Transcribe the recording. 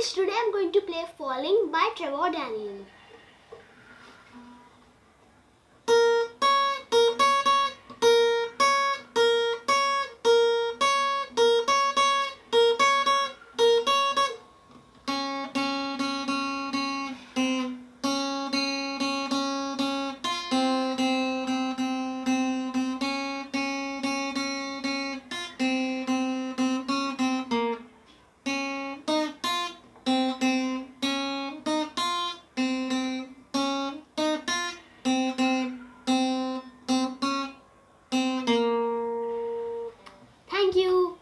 guys, today I'm going to play Falling by Trevor Daniel. Thank you.